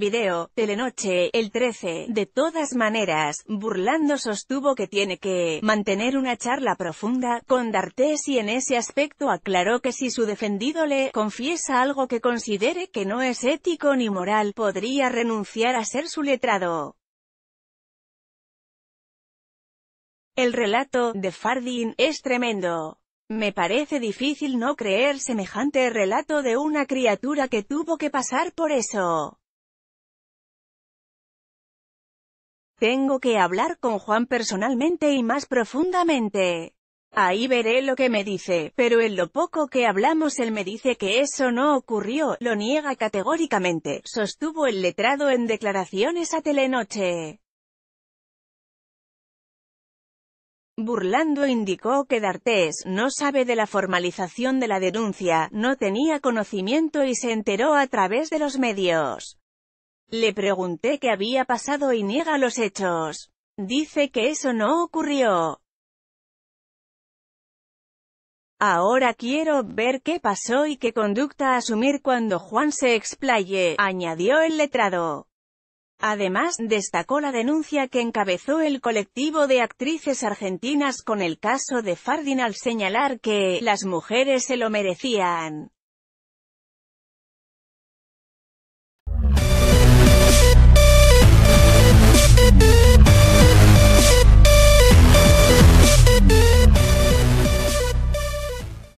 Video, Telenoche, el 13, de todas maneras, burlando sostuvo que tiene que mantener una charla profunda con D'Artes y en ese aspecto aclaró que si su defendido le confiesa algo que considere que no es ético ni moral, podría renunciar a ser su letrado. El relato de Fardin es tremendo. Me parece difícil no creer semejante relato de una criatura que tuvo que pasar por eso. Tengo que hablar con Juan personalmente y más profundamente. Ahí veré lo que me dice, pero en lo poco que hablamos él me dice que eso no ocurrió, lo niega categóricamente, sostuvo el letrado en declaraciones a Telenoche. Burlando indicó que D'Artés no sabe de la formalización de la denuncia, no tenía conocimiento y se enteró a través de los medios. Le pregunté qué había pasado y niega los hechos. Dice que eso no ocurrió. Ahora quiero ver qué pasó y qué conducta asumir cuando Juan se explaye, añadió el letrado. Además, destacó la denuncia que encabezó el colectivo de actrices argentinas con el caso de Fardin al señalar que «las mujeres se lo merecían».